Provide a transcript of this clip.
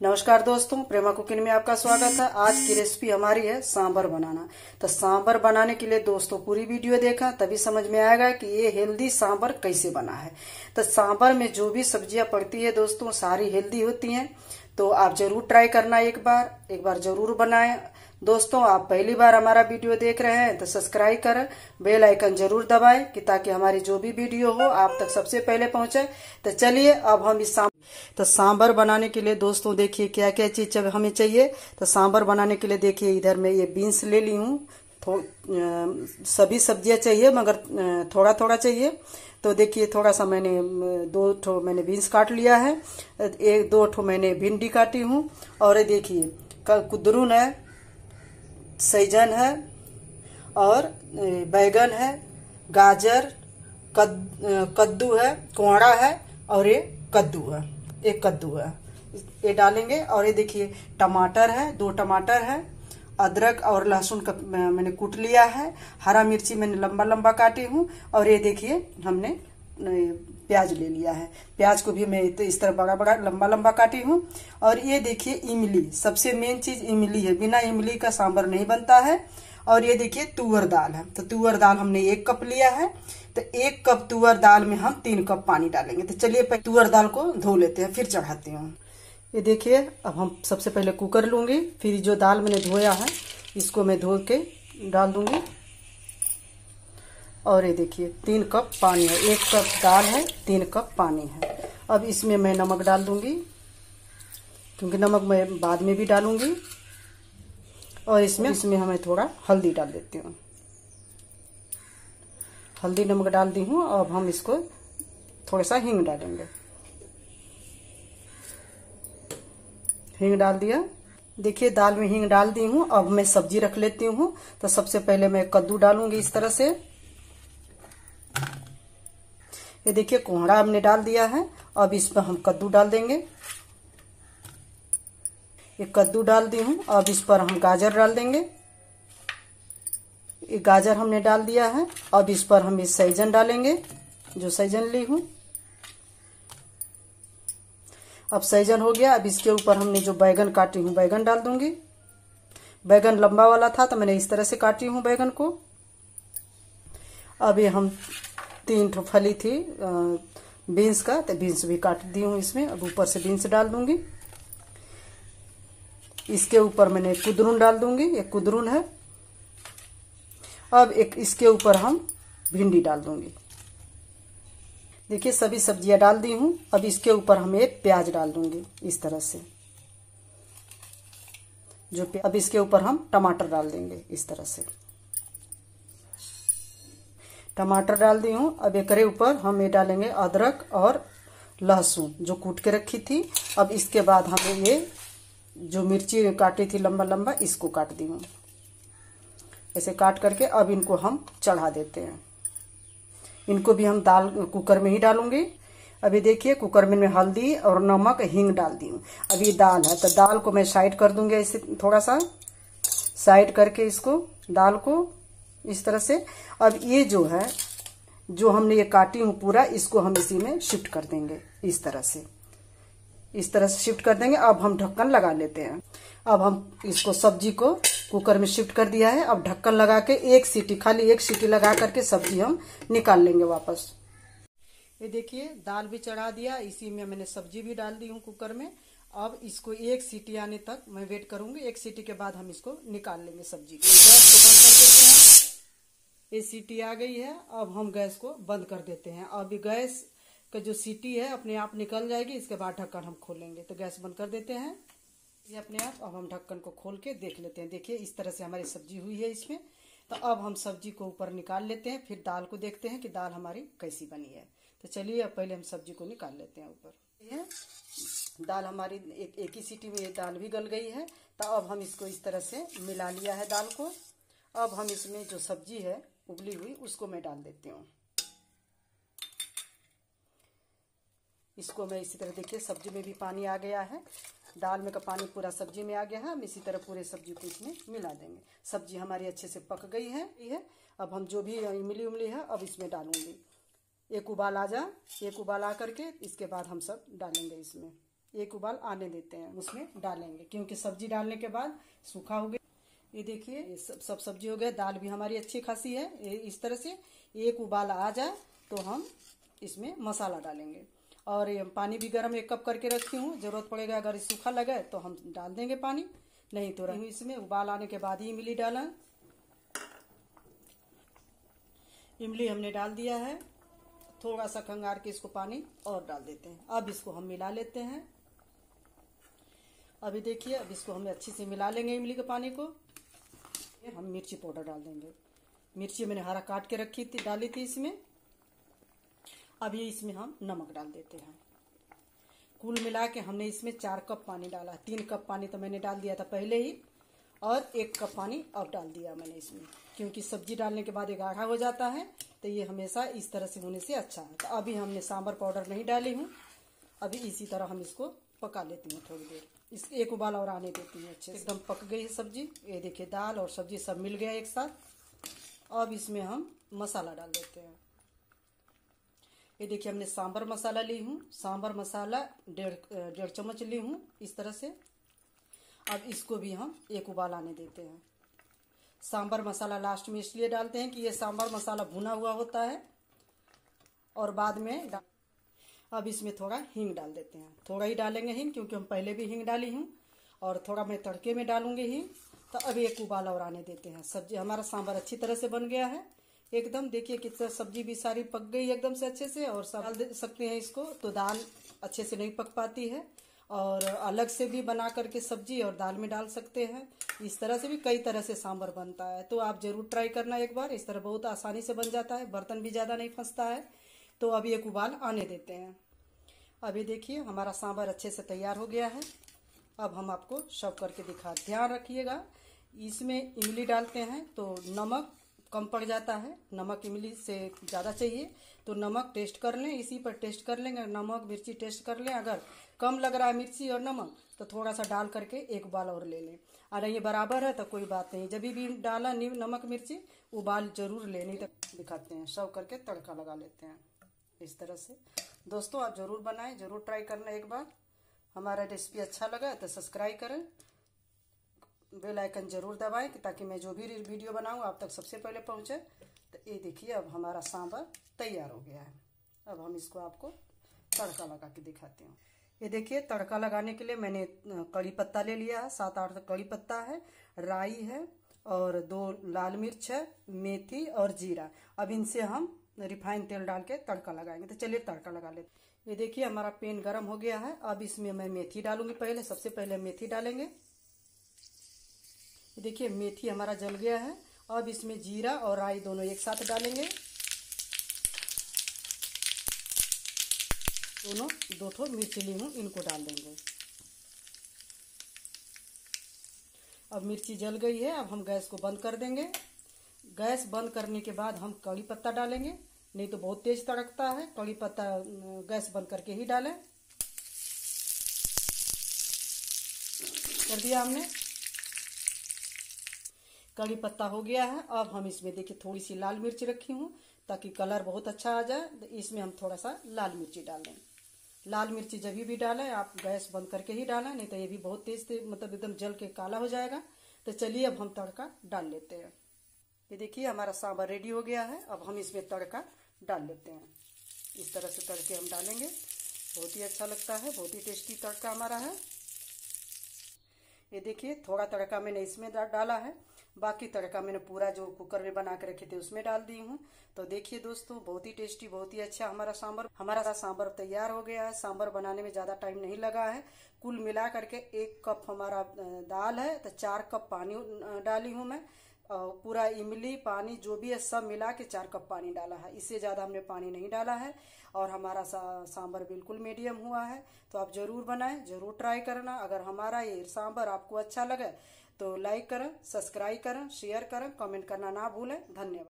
नमस्कार दोस्तों, प्रेमा कुकिंग में आपका स्वागत है। आज की रेसिपी हमारी है सांबर बनाना। तो सांबर बनाने के लिए दोस्तों, पूरी वीडियो देखा, तभी समझ में आएगा कि ये हेल्दी सांबर कैसे बना है। तो सांबर में जो भी सब्ज़ियाँ पड़ती है दोस्तों, सारी हेल्दी होती हैं। तो आप ज़रूर ट्राई करना एक बार एक बार ज़रूर बनाएँ। दोस्तों, आप पहली बार हमारा वीडियो देख रहे हैं तो सब्सक्राइब करें बेल आइकन ज़रूर दबाएँ, कि ताकि हमारी जो भी वीडियो हो, आप तक सबसे पहले पहुँचे। तो चलिए, अब हम इस तो सांबर बनाने के लिए दोस्तों देखिए क्या क्या चीज़ हमें चाहिए तो सांबर बनाने के लिए देखिए इधर मैं ये बीन्स ले ली हूँ। सभी सब्ज़ियाँ चाहिए मगर थोड़ा थोड़ा चाहिए। तो देखिए थोड़ा सा मैंने दो ठो मैंने बीन्स काट लिया है। एक दो ठो मैंने भिंडी काटी हूँ। और देखिए कुदरून है सैजन है और बैगन है गाजर कद, कद्दू है कोहड़ा है और ये कद्दू है। एक कद्दू है। ये डालेंगे और ये देखिए, टमाटर है, दो टमाटर है, अदरक और लहसुन का मैंने कूट लिया है, हरा मिर्ची मैंने लंबा लंबा काटी हूँ और ये देखिए, हमने प्याज ले लिया है। प्याज को भी मैं इस तरह बड़ा बड़ा लंबा लंबा काटी हूँ और ये देखिए, इमली, सबसे मेन चीज़ इमली है। बिना इमली का सांबर नहीं बनता है। और ये देखिए तुअर दाल है। तो तुअर दाल हमने एक कप लिया है तो एक कप तुअर दाल में हम तीन कप पानी डालेंगे। तो चलिए तुअर दाल को धो लेते हैं, फिर चढ़ाती हूँ ये देखिए, अब हम सबसे पहले कुकर लूँगी, फिर जो दाल मैंने धोया है, इसको मैं धो के डाल दूँगी। और ये देखिए, तीन कप पानी है, एक कप दाल है, तीन कप पानी है। अब इसमें मैं नमक डाल दूँगी, क्योंकि नमक मैं बाद में भी डालूँगी। और इसमें इसमें हमें थोड़ा हल्दी डाल देती हूँ। हल्दी नमक डाल दी हूँ, अब हम इसको थोड़ा सा हींग डालेंगे। हींग डाल दिया। देखिए, दाल में हींग डाल दी हूँ, अब मैं सब्ज़ी रख लेती हूँ। तो सबसे पहले मैं कद्दू डालूँगी इस तरह से। ये देखिए कोहड़ा हमने डाल दिया है। अब इसमें हम कद्दू डाल देंगे। ये कद्दू डाल दी हूँ। अब इस पर हम गाजर डाल देंगे। ये गाजर हमने डाल दिया है। अब इस पर हम ये सैजन डालेंगे, जो सैजन ली हूँ। अब सैजन हो गया। अब इसके ऊपर हमने जो बैगन काटी हूँ, बैगन डाल दूँगी। बैगन लंबा वाला था तो मैंने इस तरह से काटी हूँ बैगन को। अब हम तीन ठो फली थी बीन्स का तो बीन्स भी काट दी हूँ इसमें। अब ऊपर से बीन्स डाल दूँगी। इसके ऊपर मैंने कुदरून डाल दूँगी, ये कुदरून है। अब एक इसके ऊपर हम भिंडी डाल दूँगी। देखिए, सभी सब्ज़ियाँ डाल दी हूँ। अब इसके ऊपर हम एक प्याज डाल दूँगी, इस तरह से। जो अब इसके ऊपर हम टमाटर डाल देंगे, इस तरह से। टमाटर डाल दी हूँ। अब एक ऊपर हम ये डालेंगे अदरक और लहसुन, जो कूट के रखी थी। अब इसके बाद हमें ये जो मिर्ची काटी थी लंबा लंबा, इसको काट दी हूँ। ऐसे काट करके अब इनको हम चढ़ा देते हैं। इनको भी हम दाल कुकर में ही डालूँगी। अभी देखिए, कुकर में मैं हल्दी और नमक, हींग डाल दी हूँ। अभी दाल है तो दाल को मैं साइड कर दूँगी ऐसे थोड़ा सा। साइड करके इसको, दाल को इस तरह से। अब ये जो है, जो हमने ये काटी हूँ पूरा, इसको हम इसी में शिफ्ट कर देंगे, इस तरह से। इस तरह से शिफ्ट कर देंगे। अब हम ढक्कन लगा लेते हैं। अब हम इसको सब्ज़ी को कुकर में शिफ्ट कर दिया है। अब ढक्कन लगा के एक सीटी, खाली एक सीटी लगा करके सब्ज़ी हम निकाल लेंगे वापस। ये देखिए, दाल भी चढ़ा दिया। इसी में मैंने सब्ज़ी भी डाल दी हूँ कुकर में। अब इसको एक सीटी आने तक मैं वेट करूँगी। एक सीटी के बाद हम इसको निकाल लेंगे सब्ज़ी को। गैस को बंद कर देते हैं। ये सीटी आ गई है। अब हम गैस को बंद कर देते हैं। अब गैस का जो सीटी है अपने आप निकल जाएगी इसके बाद ढक्कन हम खोलेंगे। तो गैस बंद कर देते हैं। ये अपने आप अब हम ढक्कन को खोल के देख लेते हैं। देखिए इस तरह से हमारी सब्ज़ी हुई है इसमें। तो अब हम सब्ज़ी को ऊपर निकाल लेते हैं फिर दाल को देखते हैं कि दाल हमारी कैसी बनी है। तो चलिए अब पहले हम सब्ज़ी को निकाल लेते हैं ऊपर। ये दाल हमारी एक, एक ही सीटी में ये दाल भी गल गई है। तो अब हम इसको इस तरह से मिला लिया है दाल को। अब हम इसमें जो सब्ज़ी है उबली हुई उसको मैं डाल देती हूँ। इसको मैं इसी तरह देखिए, सब्ज़ी में भी पानी आ गया है। दाल में का पानी पूरा सब्ज़ी में आ गया है। हम इसी तरह पूरे सब्ज़ी को इसमें मिला देंगे। सब्ज़ी हमारी अच्छे से पक गई है ये अब हम जो भी इमली उमली है, अब इसमें डालूँगी। एक उबाल आ जा, एक उबाल आ करके इसके बाद हम सब डालेंगे इसमें। एक उबाल आने देते हैं, उसमें डालेंगे, क्योंकि सब्ज़ी डालने के बाद सूखा हो गया। ये देखिए सब सब सब्ज़ी हो गया। दाल भी हमारी अच्छी खासी है। इस तरह से एक उबाल आ जाए तो हम इसमें मसाला डालेंगे। और पानी भी गर्म एक कप करके रखी हूँ। ज़रूरत पड़ेगा अगर सूखा लगे तो हम डाल देंगे पानी। नहीं तो रही इसमें उबाल आने के बाद ही इमली डाला। इमली हमने डाल दिया है। थोड़ा सा खंगार के इसको पानी और डाल देते हैं। अब इसको हम मिला लेते हैं। अभी देखिए, अब इसको हम अच्छे से मिला लेंगे इमली के पानी को। हम मिर्ची पाउडर डाल देंगे। मिर्ची मैंने हरा काट के रखी थी, डाली थी इसमें। अब ये इसमें हम नमक डाल देते हैं। कुल मिला के हमने इसमें चार कप पानी डाला। तीन कप पानी तो मैंने डाल दिया था पहले ही, और एक कप पानी अब डाल दिया मैंने इसमें। क्योंकि सब्ज़ी डालने के बाद ये गाढ़ा हो जाता है तो ये हमेशा इस तरह से होने से अच्छा है। तो अभी हमने सांबर पाउडर नहीं डाली हूँ। अभी इसी तरह हम इसको पका लेती हूँ थोड़ी देर। इस एक उबाल और आने देती हूँ अच्छे एकदम पक गई है सब्ज़ी। ये देखिए दाल और सब्ज़ी सब मिल गया एक साथ। अब इसमें हम मसाला डाल देते हैं। ये देखिए, हमने सांबर मसाला ली हूँ। सांबर मसाला डेढ़ डेढ़ चम्मच ली हूँ इस तरह से। अब इसको भी हम एक उबाल आने देते हैं। सांबर मसाला लास्ट में इसलिए डालते हैं कि ये सांबर मसाला भुना हुआ होता है और बाद में अब इसमें थोड़ा हींग डाल देते हैं। थोड़ा ही डालेंगे हींग, क्योंकि हम पहले भी हींग डाली हूँ और थोड़ा मैं तड़के में डालूँगी हींग। तो अब एक उबाल और आने देते हैं। सब्ज़ी, हमारा सांबर अच्छी तरह से बन गया है। एकदम देखिए कितना सब्ज़ी भी सारी पक गई एकदम से अच्छे से और डाल दे सकते हैं इसको तो दाल अच्छे से नहीं पक पाती है। और अलग से भी बना करके सब्ज़ी और दाल में डाल सकते हैं। इस तरह से भी कई तरह से सांभर बनता है तो आप ज़रूर ट्राई करना एक बार। इस तरह बहुत आसानी से बन जाता है, बर्तन भी ज़्यादा नहीं फंसता है। तो अभी एक उबाल आने देते हैं। अभी देखिए हमारा सांभर अच्छे से तैयार हो गया है। अब हम आपको शव करके दिखा, ध्यान रखिएगा। इसमें इमली डालते हैं तो नमक कम पड़ जाता है। नमक इमली से ज़्यादा चाहिए तो नमक टेस्ट कर लें, इसी पर टेस्ट कर लेंगे। नमक, मिर्ची टेस्ट कर लें, अगर कम लग रहा है मिर्ची और नमक तो थोड़ा सा डाल करके एक उबाल और ले लें। अगर ये बराबर है तो कोई बात नहीं। जब भी डाला नमक, मिर्ची उबाल ज़रूर ले नहीं तो दिखाते हैं सर्व करके तड़का लगा लेते हैं इस तरह से। दोस्तों, आप ज़रूर बनाएँ, ज़रूर ट्राई करना एक बार। हमारा रेसिपी अच्छा लगा तो सब्सक्राइब करें। बेल आइकन ज़रूर दबाएँ ताकि मैं जो भी वीडियो बनाऊँ, आप तक सबसे पहले पहुँचे। तो ये देखिए, अब हमारा सांबर तैयार हो गया है। अब हम इसको आपको तड़का लगा के दिखाते हूँ। ये देखिए, तड़का लगाने के लिए मैंने कड़ी पत्ता ले लिया है। सात आठ कड़ी पत्ता है, राई है और दो लाल मिर्च है, मेथी और जीरा। अब इनसे हम रिफाइन तेल डाल के तड़का लगाएँगे। तो चलिए तड़का लगा लेते ये देखिए, हमारा पेन गर्म हो गया है। अब इसमें मैं मेथी डालूँगी पहले। सबसे पहले मेथी डालेंगे। देखिए, मेथी हमारा जल गया है। अब इसमें जीरा और राई दोनों एक साथ डालेंगे। दोनों, दो ठो मिर्च ली हूँ इनको डाल देंगे। अब मिर्ची जल गई है, अब हम गैस को बंद कर देंगे। गैस बंद करने के बाद हम कड़ी पत्ता डालेंगे। नहीं तो बहुत तेज तड़कता है, कड़ी पत्ता गैस बंद करके ही डालें। कर दिया हमने। कड़ी पत्ता हो गया है। अब हम इसमें देखिए थोड़ी सी लाल मिर्च रखी हूँ ताकि कलर बहुत अच्छा आ जाए। तो इसमें हम थोड़ा सा लाल मिर्ची डाल लाल मिर्ची जब भी डालें, आप गैस बंद करके ही डालें, नहीं तो ये भी बहुत तेज तेज मतलब एकदम जल के काला हो जाएगा। तो चलिए अब हम तड़का डाल लेते हैं। ये देखिए हमारा सांबर रेडी हो गया है। अब हम इसमें तड़का डाल लेते हैं। इस तरह से तड़के हम डालेंगे। बहुत ही अच्छा लगता है, बहुत ही टेस्टी तड़का हमारा है। ये देखिए थोड़ा तड़का मैंने इसमें डाला है। बाकी तड़का मैंने पूरा जो कुकर में बना के रखे थे उसमें डाल दी हूँ। तो देखिए दोस्तों बहुत ही टेस्टी बहुत ही अच्छा हमारा सांबर हमारा सांबर तैयार हो गया है। सांबर बनाने में ज़्यादा टाइम नहीं लगा है। कुल मिला करके एक कप हमारा दाल है तो चार कप पानी डाली हूँ मैं। और पूरा इमली पानी जो भी है सब मिला के चार कप पानी डाला है। इससे ज़्यादा हमने पानी नहीं डाला है और हमारा सा, सांबर बिल्कुल मीडियम हुआ है। तो आप ज़रूर बनाएँ ज़रूर ट्राई करना। अगर हमारा ये सांबर आपको अच्छा लगे तो लाइक करें सब्सक्राइब करें शेयर करें कमेंट करना ना भूलें। धन्यवाद।